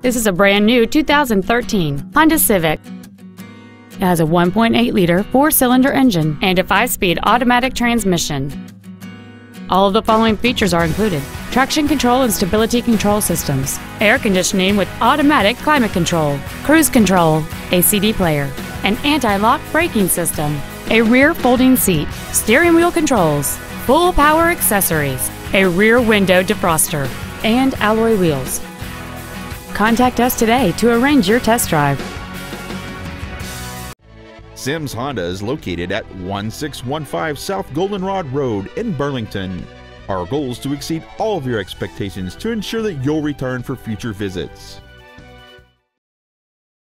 This is a brand new 2013 Honda Civic. It has a 1.8-liter four-cylinder engine and a five-speed automatic transmission. All of the following features are included. Traction control and stability control systems, air conditioning with automatic climate control, cruise control, a CD player, an anti-lock braking system, a rear folding seat, steering wheel controls, full power accessories, a rear window defroster, and alloy wheels. Contact us today to arrange your test drive. Sims Honda is located at 1615 South Goldenrod Road in Burlington. Our goal is to exceed all of your expectations to ensure that you'll return for future visits.